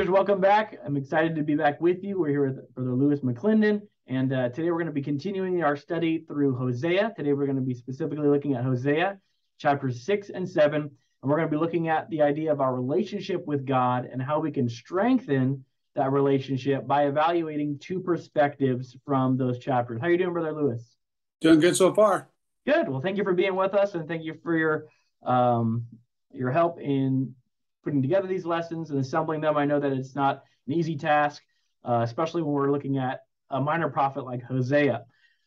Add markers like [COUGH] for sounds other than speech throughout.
Teachers, welcome back. I'm excited to be back with you. We're here with Brother Lewis McClendon, and uh, today we're going to be continuing our study through Hosea. Today we're going to be specifically looking at Hosea chapters 6 and 7, and we're going to be looking at the idea of our relationship with God and how we can strengthen that relationship by evaluating two perspectives from those chapters. How are you doing, Brother Lewis? Doing good so far. Good. Well, thank you for being with us, and thank you for your um, your help in putting together these lessons and assembling them. I know that it's not an easy task, uh, especially when we're looking at a minor prophet like Hosea.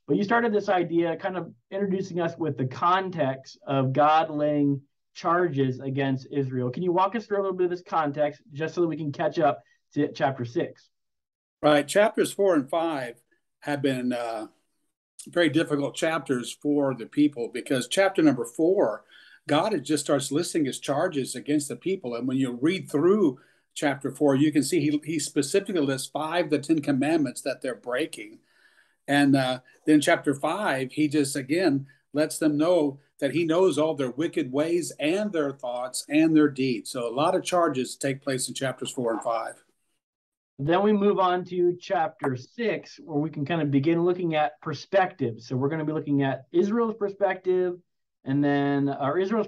But you started this idea, kind of introducing us with the context of God laying charges against Israel. Can you walk us through a little bit of this context just so that we can catch up to chapter six? Right. Chapters four and five have been uh, very difficult chapters for the people because chapter number four God it just starts listing his charges against the people. And when you read through chapter four, you can see he, he specifically lists five the Ten Commandments that they're breaking. And uh, then chapter five, he just again lets them know that he knows all their wicked ways and their thoughts and their deeds. So a lot of charges take place in chapters four and five. Then we move on to chapter six, where we can kind of begin looking at perspective. So we're going to be looking at Israel's perspective, and then our Israel's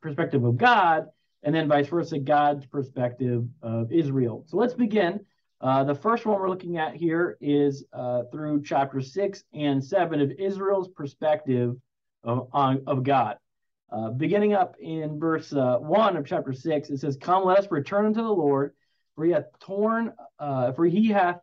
perspective of God, and then vice versa, God's perspective of Israel. So let's begin. Uh, the first one we're looking at here is uh, through chapter six and seven of Israel's perspective of, on, of God. Uh, beginning up in verse uh, one of chapter six, it says, "Come, let us return unto the Lord, for he hath torn, uh, for he hath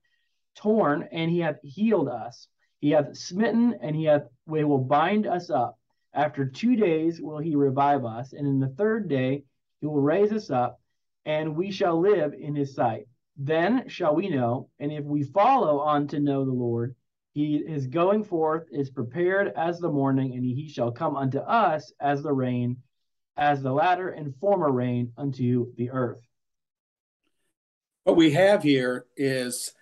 torn, and he hath healed us. He hath smitten, and he hath we will bind us up." After two days will he revive us, and in the third day he will raise us up, and we shall live in his sight. Then shall we know, and if we follow on to know the Lord, he is going forth is prepared as the morning, and he shall come unto us as the rain, as the latter and former rain unto the earth. What we have here is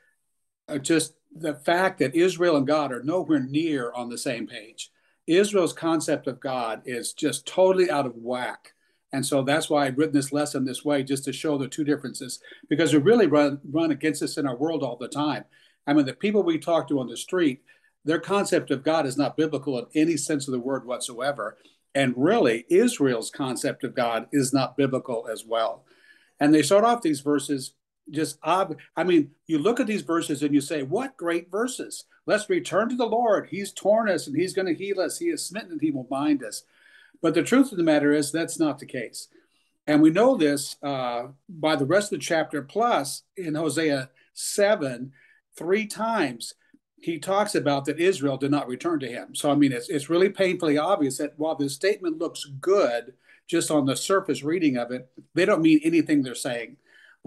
uh, just the fact that Israel and God are nowhere near on the same page. Israel's concept of God is just totally out of whack. And so that's why I've written this lesson this way, just to show the two differences, because we really run, run against this in our world all the time. I mean, the people we talk to on the street, their concept of God is not biblical in any sense of the word whatsoever. And really, Israel's concept of God is not biblical as well. And they start off these verses just ob- I mean, you look at these verses and you say, "What great verses! Let's return to the Lord. He's torn us and He's going to heal us. He is smitten and He will bind us." But the truth of the matter is that's not the case, and we know this uh, by the rest of the chapter. Plus, in Hosea seven, three times he talks about that Israel did not return to Him. So I mean, it's it's really painfully obvious that while this statement looks good just on the surface reading of it, they don't mean anything they're saying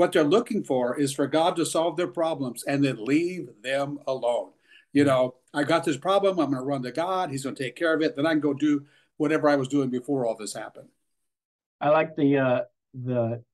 what they're looking for is for God to solve their problems and then leave them alone. You know, I got this problem. I'm going to run to God. He's going to take care of it. Then I can go do whatever I was doing before all this happened. I like the uh, the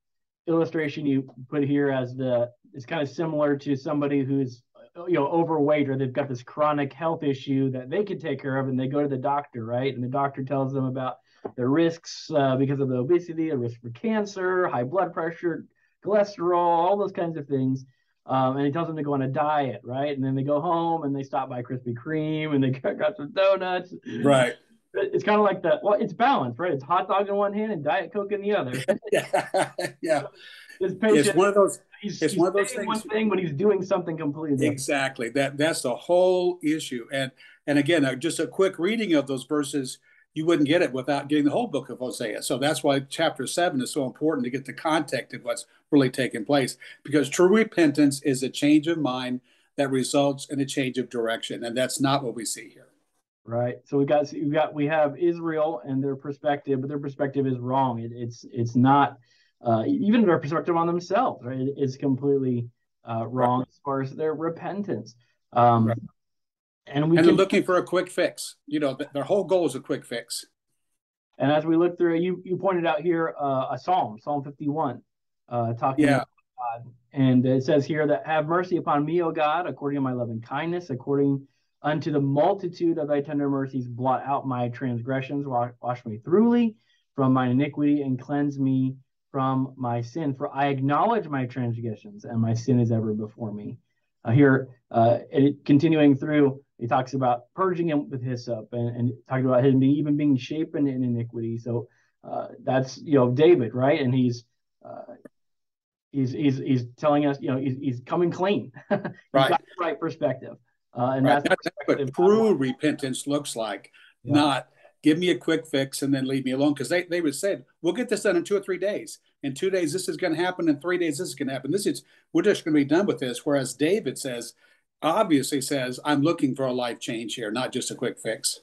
illustration you put here as the it's kind of similar to somebody who's you know overweight or they've got this chronic health issue that they can take care of and they go to the doctor right and the doctor tells them about the risks uh, because of the obesity the risk for cancer high blood pressure cholesterol, all those kinds of things. Um, and he tells them to go on a diet, right? And then they go home and they stop by Krispy Kreme and they [LAUGHS] got some donuts. Right. It's kind of like the well, it's balanced, right? It's hot dog in one hand and diet coke in the other. [LAUGHS] yeah, yeah. His patient, it's one of those. He's, it's he's one of those things. One thing, but he's doing something completely different. Exactly. That that's the whole issue. And and again, uh, just a quick reading of those verses you wouldn't get it without getting the whole book of Hosea. So that's why chapter seven is so important to get the context of what's really taking place. Because true repentance is a change of mind that results in a change of direction, and that's not what we see here. Right. So we got we got we have Israel and their perspective, but their perspective is wrong. It, it's it's not uh, even their perspective on themselves. Right. It, it's completely uh, wrong right. as far as their repentance. Um, right and we and they're looking for a quick fix. You know, their whole goal is a quick fix. And as we look through, you you pointed out here uh, a psalm, Psalm 51, uh, talking yeah. about God. And it says here that have mercy upon me, O God, according to my loving kindness, according unto the multitude of thy tender mercies, blot out my transgressions, wash, wash me thoroughly from mine iniquity, and cleanse me from my sin, for I acknowledge my transgressions, and my sin is ever before me. Uh, here, uh, it, continuing through, he talks about purging him with hyssop, and, and talking about him being, even being shapen in iniquity. So uh, that's you know David, right? And he's uh, he's he's he's telling us, you know, he's, he's coming clean. [LAUGHS] he's right. got the right perspective. Uh, and right. that's, that's what true repentance looks like, yeah. not give me a quick fix and then leave me alone. Because they, they would say, we'll get this done in two or three days. In two days, this is going to happen. In three days, this is going to happen. This is, we're just going to be done with this. Whereas David says, obviously says, I'm looking for a life change here, not just a quick fix.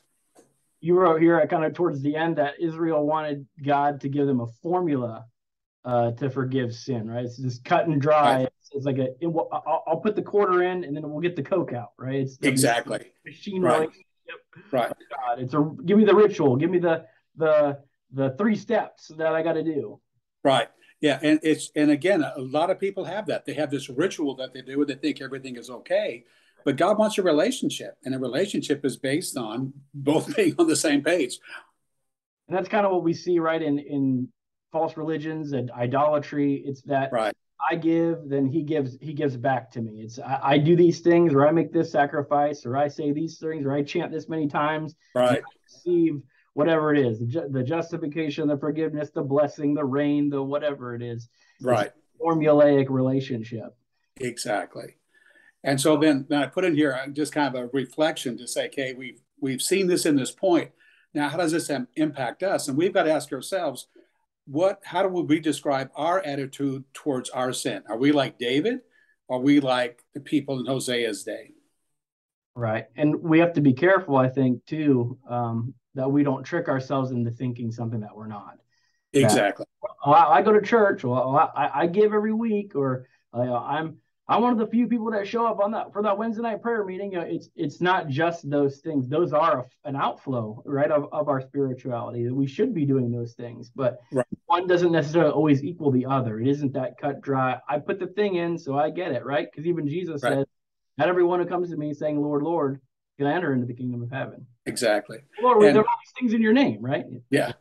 You wrote here at kind of towards the end that Israel wanted God to give them a formula uh, to forgive sin, right? It's just cut and dry. Right. It's, it's, like a, it, I'll, I'll, put the quarter in and then we'll get the Coke out, right? It's exactly machine right. Right. God, it's a give me the ritual, give me the the the three steps that I got to do. Right. Yeah, and it's and again, a lot of people have that. They have this ritual that they do, and they think everything is okay. But God wants a relationship, and a relationship is based on both [LAUGHS] being on the same page. And that's kind of what we see, right, in in false religions and idolatry. It's that right. I give, then he gives he gives back to me. It's I, I, do these things, or I make this sacrifice, or I say these things, or I chant this many times. Right. receive whatever it is, the, the, justification, the forgiveness, the blessing, the rain, the whatever it is. Right. formulaic relationship. Exactly. And so then, then I put in here uh, just kind of a reflection to say, okay, we've we've seen this in this point. Now, how does this impact us? And we've got to ask ourselves, what how do we describe our attitude towards our sin are we like david are we like the people in hosea's day right and we have to be careful i think too um, that we don't trick ourselves into thinking something that we're not exactly that, well, I, go to church well I, I give every week or uh, i'm I'm one of the few people that show up on that for that Wednesday night prayer meeting. You know, it's it's not just those things; those are a, an outflow, right, of, of our spirituality. That we should be doing those things, but right. one doesn't necessarily always equal the other. It isn't that cut dry. I put the thing in, so I get it, right? Because even Jesus right. said, "Not everyone who comes to me saying, Lord, Lord, can enter into the kingdom of heaven." Exactly. Lord, and, there are all these things in your name, right? Yeah.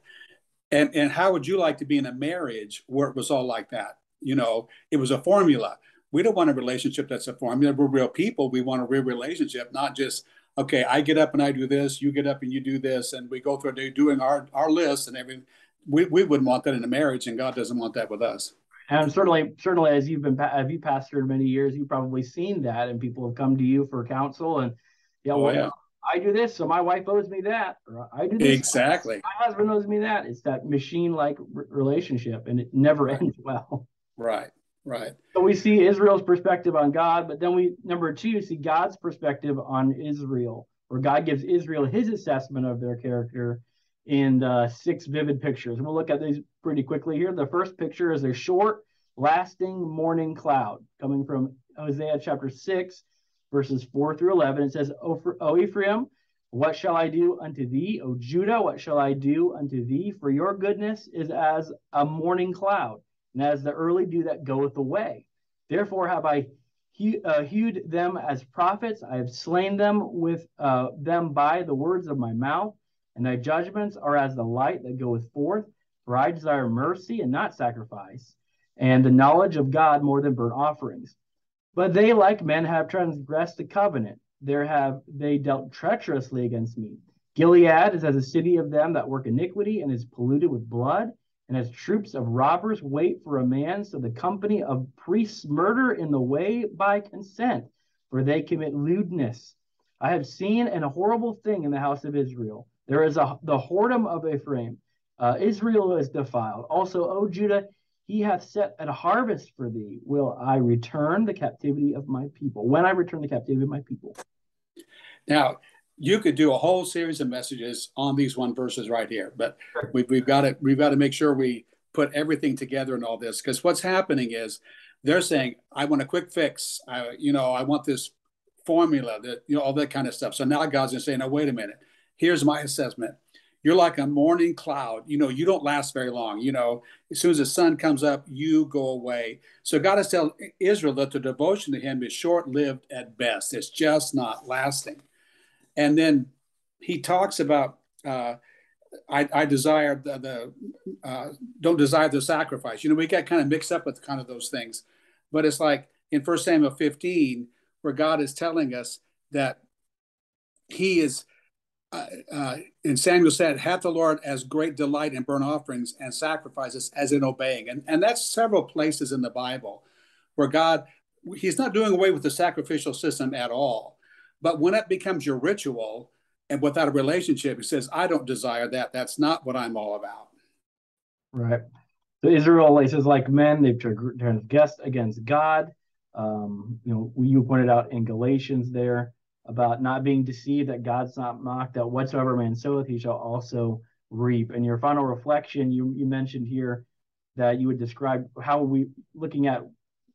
And and how would you like to be in a marriage where it was all like that? You know, it was a formula we don't want a relationship that's a formula. We're real people. We want a real relationship, not just okay. I get up and I do this. You get up and you do this, and we go through a day doing our our list and everything. We we wouldn't want that in a marriage, and God doesn't want that with us. And certainly, certainly, as you've been have you pastored many years, you've probably seen that, and people have come to you for counsel, and yeah, well, oh, yeah. I do this, so my wife owes me that, or I do this. Exactly. My husband owes me that. It's that machine-like relationship, and it never [LAUGHS] ends well. Right. Right. So we see Israel's perspective on God, but then we number two see God's perspective on Israel, where God gives Israel his assessment of their character in uh, six vivid pictures. And we'll look at these pretty quickly here. The first picture is a short, lasting morning cloud coming from Hosea chapter six, verses four through eleven. It says, "O Ephraim, what shall I do unto thee? O Judah, what shall I do unto thee? For your goodness is as a morning cloud." and as the early dew that goeth away. Therefore have I he, uh, hewed them as prophets. I have slain them with uh, them by the words of my mouth, and thy judgments are as the light that goeth forth. For I desire mercy and not sacrifice, and the knowledge of God more than burnt offerings. But they, like men, have transgressed the covenant. There have they dealt treacherously against me. Gilead is as a city of them that work iniquity and is polluted with blood and as troops of robbers wait for a man, so the company of priests murder in the way by consent, for they commit lewdness. I have seen an horrible thing in the house of Israel. There is a, the whoredom of Ephraim. Uh, Israel is defiled. Also, O Judah, he hath set a harvest for thee. Will I return the captivity of my people? When I return the captivity of my people. Now, you could do a whole series of messages on these one verses right here, but we've, we've got to we've got to make sure we put everything together in all this because what's happening is they're saying I want a quick fix. I, you know, I want this formula that you know all that kind of stuff. So now God's going to say, "Now wait a minute. Here's my assessment. You're like a morning cloud. You know, you don't last very long. You know, as soon as the sun comes up, you go away. So God is telling Israel that the devotion to Him is short-lived at best. It's just not lasting. And then he talks about uh, I, I desire the, the uh, don't desire the sacrifice. You know, we get kind of mixed up with kind of those things, but it's like in First Samuel 15, where God is telling us that He is. Uh, uh, and Samuel said, "Hath the Lord as great delight in burnt offerings and sacrifices as in obeying." And and that's several places in the Bible where God He's not doing away with the sacrificial system at all, but when it becomes your ritual, and without a relationship, he says, I don't desire that. That's not what I'm all about. Right. So Israel, he says, like men, they've turned guest against God. Um, you know, you pointed out in Galatians there about not being deceived that God's not mocked, that whatsoever man soweth, he shall also reap. And your final reflection, you you mentioned here that you would describe how we looking at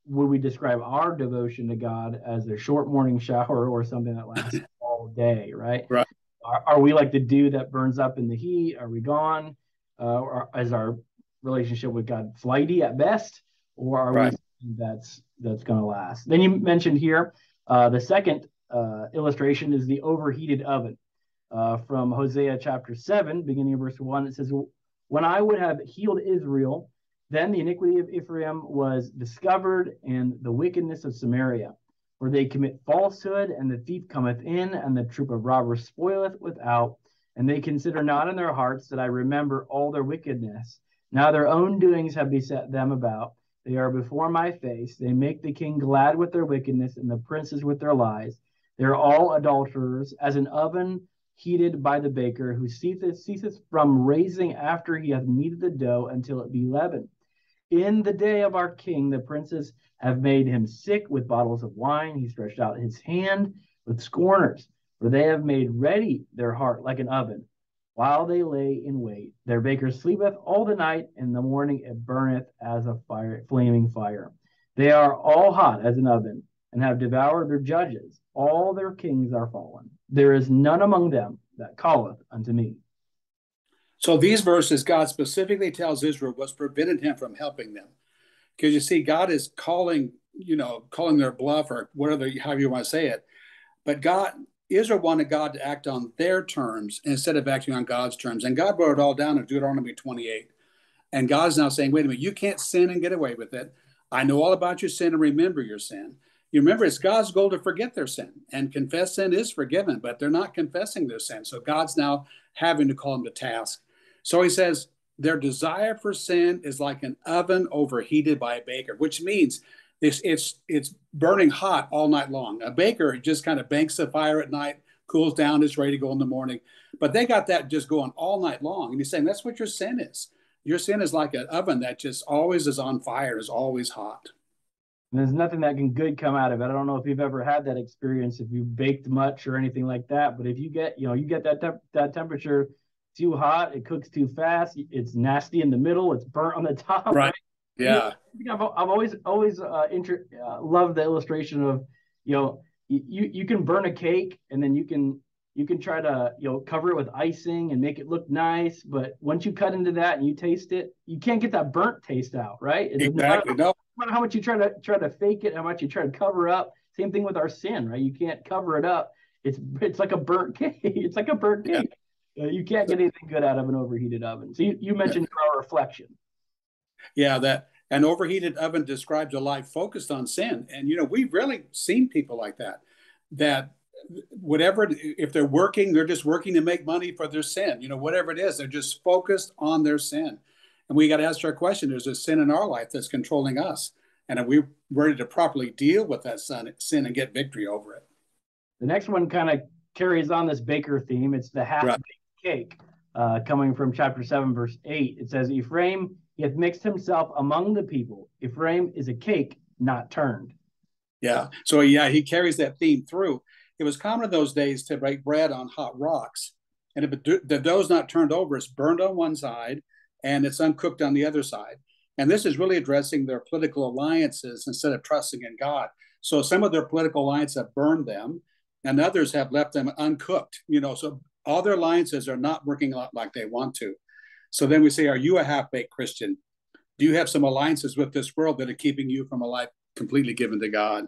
would we describe our devotion to God as a short morning shower or something that lasts [LAUGHS] all day, right? Right. Are, are, we like the dew that burns up in the heat? Are we gone? Uh, or is our relationship with God flighty at best, or are right. we that's that's going to last? Then you mentioned here uh, the second uh, illustration is the overheated oven uh, from Hosea chapter seven, beginning of verse one. It says, "When I would have healed Israel, then the iniquity of Ephraim was discovered, and the wickedness of Samaria." For they commit falsehood, and the thief cometh in, and the troop of robbers spoileth without. And they consider not in their hearts that I remember all their wickedness. Now their own doings have beset them about. They are before my face. They make the king glad with their wickedness, and the princes with their lies. They are all adulterers, as an oven heated by the baker, who ceaseth, ceaseth from raising after he hath kneaded the dough until it be leavened. In the day of our king, the princes have made him sick with bottles of wine. He stretched out his hand with scorners, for they have made ready their heart like an oven. While they lay in wait, their baker sleepeth all the night, and in the morning it burneth as a fire, flaming fire. They are all hot as an oven, and have devoured their judges. All their kings are fallen. There is none among them that calleth unto me. So these verses, God specifically tells Israel what's prevented him from helping them. Because you see, God is calling, you know, calling their bluff or whatever, however you want to say it. But God, Israel wanted God to act on their terms instead of acting on God's terms. And God wrote it all down in Deuteronomy 28. And God's now saying, wait a minute, you can't sin and get away with it. I know all about your sin and remember your sin. You remember it's God's goal to forget their sin and confess sin is forgiven, but they're not confessing their sin. So God's now having to call them to task so he says, their desire for sin is like an oven overheated by a baker, which means it's, it's, it's burning hot all night long. A baker just kind of banks the fire at night, cools down, is ready to go in the morning. But they got that just going all night long. And he's saying that's what your sin is. Your sin is like an oven that just always is on fire, is always hot. And there's nothing that can good come out of it. I don't know if you've ever had that experience, if you've baked much or anything like that. But if you get, you know, you get that te- that temperature too hot, it cooks too fast, it's nasty in the middle, it's burnt on the [LAUGHS] top. Right. Yeah. I've, I've always always uh, inter- uh, loved the illustration of you know you you can burn a cake and then you can you can try to you know cover it with icing and make it look nice, but once you cut into that and you taste it, you can't get that burnt taste out, right? exactly. no. no matter how much you try to try to fake it, how much you try to cover up. Same thing with our sin, right? You can't cover it up. It's it's like a burnt [LAUGHS] cake. It's like a burnt cake. Yeah you can't get anything good out of an overheated oven. So you, you mentioned our reflection. Yeah, that an overheated oven describes a life focused on sin. And, you know, we've really seen people like that, that whatever, if they're working, they're just working to make money for their sin. You know, whatever it is, they're just focused on their sin. And we got to ask our question there's a sin in our life that's controlling us? And are we ready to properly deal with that sin and get victory over it? The next one kind of carries on this baker theme. It's the half right cake. Uh, coming from chapter 7, verse 8, it says, Ephraim he hath mixed himself among the people. Ephraim is a cake not turned. Yeah. So, yeah, he carries that theme through. It was common in those days to bake bread on hot rocks. And if it, the dough's not turned over, it's burned on one side and it's uncooked on the other side. And this is really addressing their political alliances instead of trusting in God. So some of their political alliances have burned them, and others have left them uncooked. You know, so all their alliances are not working out like they want to. So then we say, Are you a half baked Christian? Do you have some alliances with this world that are keeping you from a life completely given to God?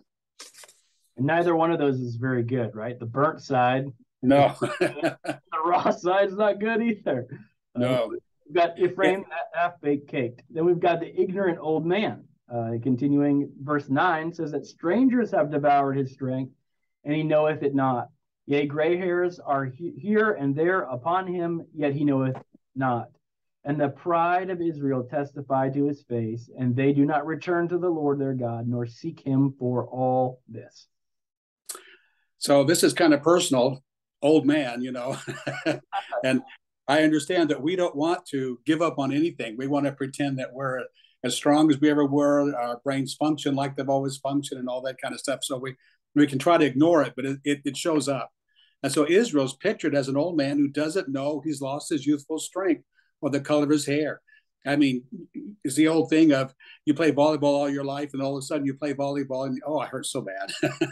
And neither one of those is very good, right? The burnt side. No. [LAUGHS] the raw side is not good either. No. Um, We've got Ephraim, half baked cake. Then we've got the ignorant old man. Uh, continuing, verse 9 says that strangers have devoured his strength, and he knoweth it not. Yea, gray hairs are he- here and there upon him, yet he knoweth not. And the pride of Israel testify to his face, and they do not return to the Lord their God, nor seek him for all this. So this is kind of personal, old man, you know. [LAUGHS] and I understand that we don't want to give up on anything. We want to pretend that we're as strong as we ever were. Our brains function like they've always functioned and all that kind of stuff. So we, we can try to ignore it, but it, it, it shows up. And so Israel's pictured as an old man who doesn't know he's lost his youthful strength or the color of his hair. I mean, it's the old thing of you play volleyball all your life, and all of a sudden you play volleyball, and oh, I hurt so bad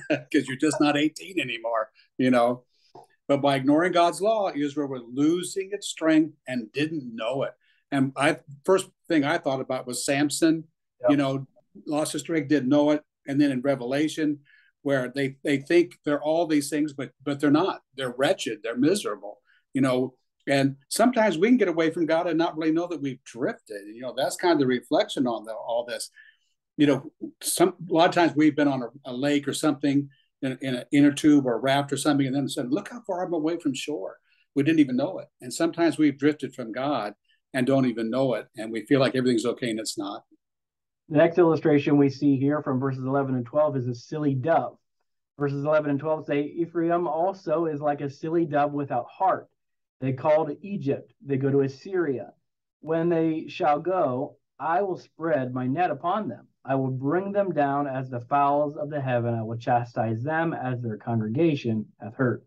[LAUGHS] because you're just not 18 anymore, you know. But by ignoring God's law, Israel was losing its strength and didn't know it. And I first thing I thought about was Samson, yep. you know, lost his strength, didn't know it. And then in Revelation, where they they think they're all these things, but but they're not. They're wretched, they're miserable, you know. And sometimes we can get away from God and not really know that we've drifted. You know, that's kind of the reflection on the, all this. You know, some a lot of times we've been on a, a lake or something in, in an inner tube or a raft or something, and then said, "Look how far I'm away from shore." We didn't even know it. And sometimes we've drifted from God and don't even know it, and we feel like everything's okay and it's not. The next illustration we see here from verses 11 and 12 is a silly dove. Verses 11 and 12 say, Ephraim also is like a silly dove without heart. They call to Egypt, they go to Assyria. When they shall go, I will spread my net upon them. I will bring them down as the fowls of the heaven. I will chastise them as their congregation hath hurt.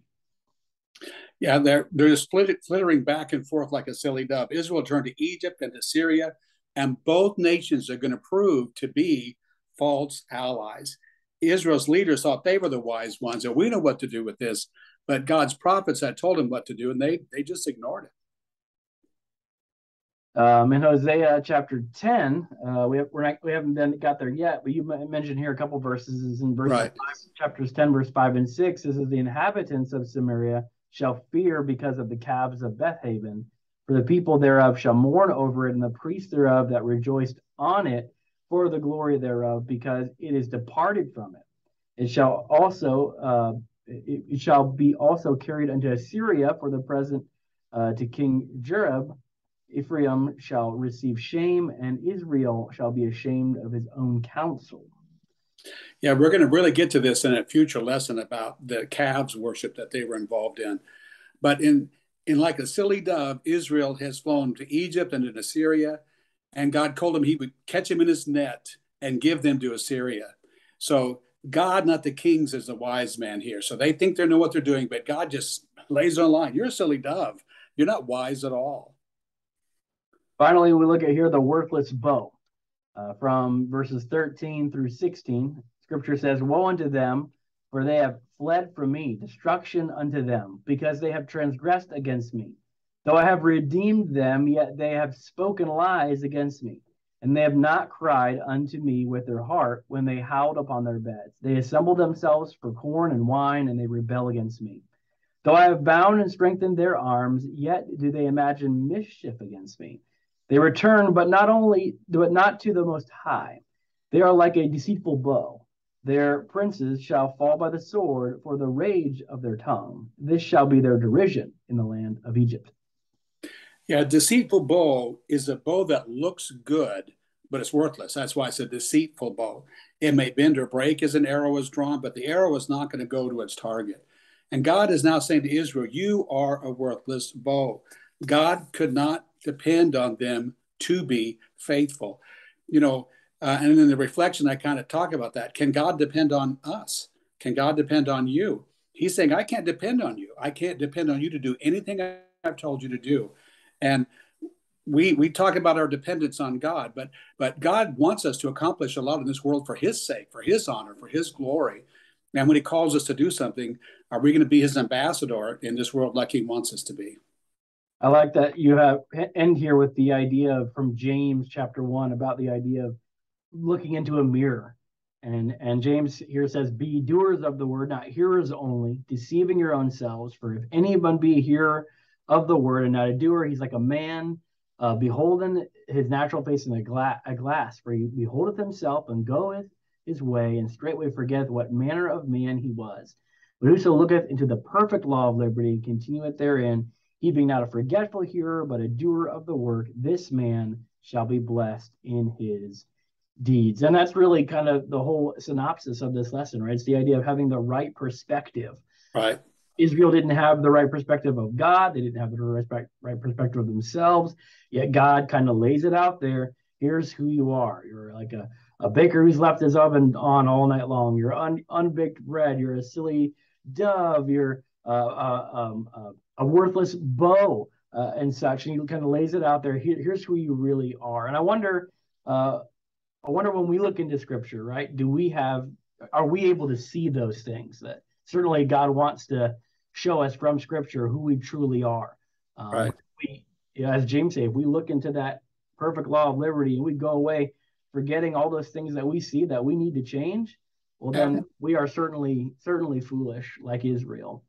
Yeah, they're they're just flittering back and forth like a silly dove. Israel turned to Egypt and to Syria, and both nations are going to prove to be false allies. Israel's leaders thought they were the wise ones, and we know what to do with this. But God's prophets had told them what to do, and they they just ignored it. Um, in Hosea chapter 10, uh, we, have, we're not, we haven't been, got there yet, but you mentioned here a couple verses is in verse right. five, chapters 10, verse 5 and 6. This is the inhabitants of Samaria shall fear because of the calves of Bethaven, for the people thereof shall mourn over it, and the priests thereof that rejoiced on it for the glory thereof, because it is departed from it. It shall also uh, it, it, shall be also carried unto Assyria for the present uh, to King Jareb Ephraim shall receive shame, and Israel shall be ashamed of his own counsel. Yeah, we're going to really get to this in a future lesson about the calves worship that they were involved in. But in in like a silly dove, Israel has flown to Egypt and to Assyria, and God told him he would catch him in his net and give them to Assyria. So God, not the kings, is the wise man here. So they think they know what they're doing, but God just [LAUGHS] lays on line. You're a silly dove. You're not wise at all. Finally, we look at here the worthless bow. Uh, from verses 13 through 16, scripture says, Woe unto them, for they have fled from me, destruction unto them, because they have transgressed against me. Though I have redeemed them, yet they have spoken lies against me. And they have not cried unto me with their heart when they howled upon their beds. They assemble themselves for corn and wine, and they rebel against me. Though I have bound and strengthened their arms, yet do they imagine mischief against me. They return, but not only, but not to the Most High. They are like a deceitful bow. Their princes shall fall by the sword for the rage of their tongue. This shall be their derision in the land of Egypt. Yeah, deceitful bow is a bow that looks good, but it's worthless. That's why it's a deceitful bow. It may bend or break as an arrow is drawn, but the arrow is not going to go to its target. And God is now saying to Israel, You are a worthless bow. God could not depend on them to be faithful. You know, uh, and in the reflection, I kind of talk about that. Can God depend on us? Can God depend on you? He's saying, I can't depend on you. I can't depend on you to do anything I've told you to do. And we we talk about our dependence on God, but but God wants us to accomplish a lot in this world for His sake, for His honor, for His glory. And when He calls us to do something, are we going to be His ambassador in this world like He wants us to be? I like that you have end here with the idea of, from James chapter one about the idea of looking into a mirror. And and James here says, Be doers of the word, not hearers only, deceiving your own selves. For if anyone be a hearer of the word and not a doer. He's like a man uh, beholding his natural face in a, gla- a glass, for he beholdeth himself and goeth his way, and straightway forgetteth what manner of man he was. But whoso looketh into the perfect law of liberty and continueth therein, he being not a forgetful hearer, but a doer of the work, this man shall be blessed in his deeds. And that's really kind of the whole synopsis of this lesson, right? It's the idea of having the right perspective. Right. Israel didn't have the right perspective of God. They didn't have the right, right perspective of themselves. Yet God kind of lays it out there. Here's who you are. You're like a, a baker who's left his oven on all night long. You're un, unbaked bread. You're a silly dove. You're uh, uh, um, uh, a worthless bow uh, and such. And he kind of lays it out there. Here, here's who you really are. And I wonder, uh, I wonder when we look into Scripture, right? Do we have? Are we able to see those things that certainly God wants to show us from Scripture who we truly are? Um, right. We, as James said, if we look into that perfect law of liberty and we go away forgetting all those things that we see that we need to change, well, then we are certainly certainly foolish, like Israel.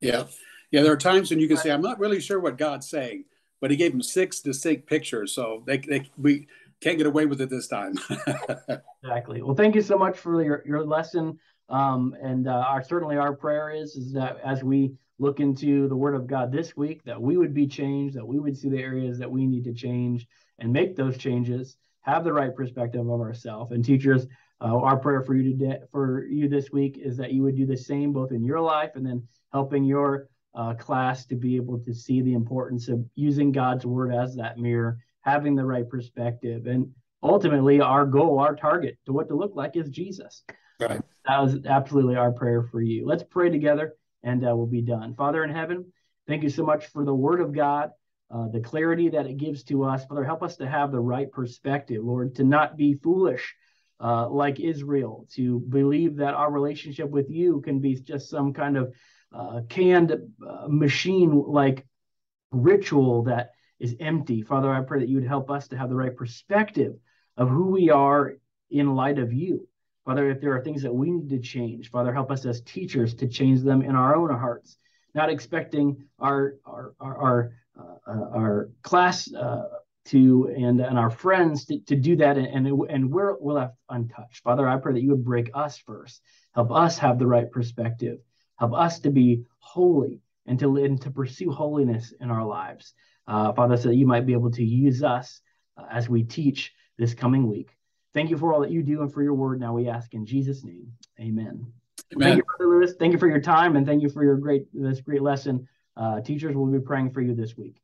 Yeah. Yeah, there are times when you can say, I'm not really sure what God's saying, but he gave them six distinct pictures. So they, they we can't get away with it this time. [LAUGHS] exactly. Well, thank you so much for your, your lesson. Um, and uh, our certainly our prayer is is that as we look into the Word of God this week, that we would be changed, that we would see the areas that we need to change and make those changes, have the right perspective of ourselves. And teachers, uh, our prayer for you today, for you this week, is that you would do the same both in your life and then helping your uh, class to be able to see the importance of using God's word as that mirror, having the right perspective, and ultimately our goal, our target to what to look like is Jesus. Right. That was absolutely our prayer for you. Let's pray together, and uh, we'll be done. Father in heaven, thank you so much for the word of God. Uh, the clarity that it gives to us. Father, help us to have the right perspective, Lord, to not be foolish uh, like Israel, to believe that our relationship with you can be just some kind of uh, canned uh, machine like ritual that is empty. Father, I pray that you would help us to have the right perspective of who we are in light of you. Father, if there are things that we need to change, Father, help us as teachers to change them in our own hearts, not expecting our our our our, uh, our class uh, to and and our friends to, to do that, and and, and we're we're left untouched. Father, I pray that you would break us first, help us have the right perspective, Help us to be holy and to, and to pursue holiness in our lives. Uh, Father, so that you might be able to use us uh, as we teach this coming week. Thank you for all that you do and for your word. Now we ask in Jesus' name. Amen. Amen. Thank you, Brother Lewis. Thank you for your time and thank you for your great this great lesson. Uh, teachers will be praying for you this week.